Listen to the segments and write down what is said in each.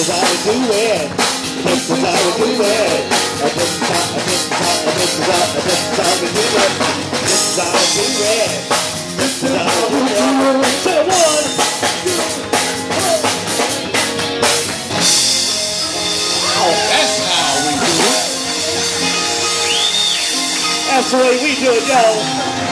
is how we do it. This is how we do it. This is how, this is how, this is how, this is how we do it. This is how we do it. This is how we do it. Say one. That's how we do it. That's the way we do it, yo.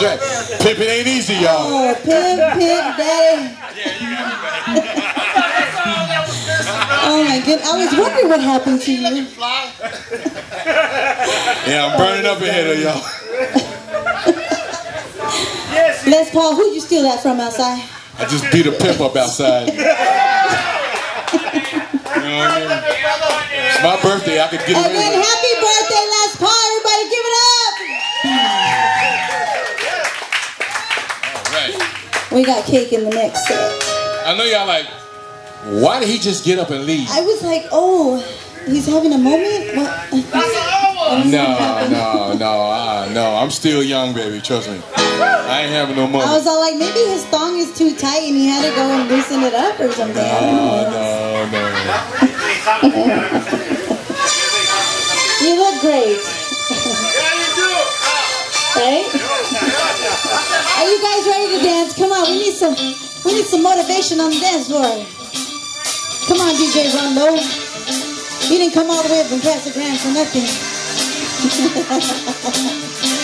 That's. Pimping ain't easy, y'all. Oh, pimp, pimp, daddy. Oh, oh my goodness, I was wondering what happened to you. Yeah, I'm burning up in here, y'all. Les Paul, who'd you steal that from outside? I just beat a pimp up outside. You know what I mean? It's my birthday. I could get And then it. happy birthday, We got cake in the next set. I know y'all like, why did he just get up and leave? I was like, oh, he's having a moment? What? No, no, no, uh, no. I'm still young, baby. Trust me. I ain't having no moment. I was all like, maybe his thong is too tight and he had to go and loosen it up or something. I don't know. No, no, no. ready to dance? Come on, we need some we need some motivation on the dance floor. Come on, DJ Rondo. He didn't come all the way from Casa Grande for nothing.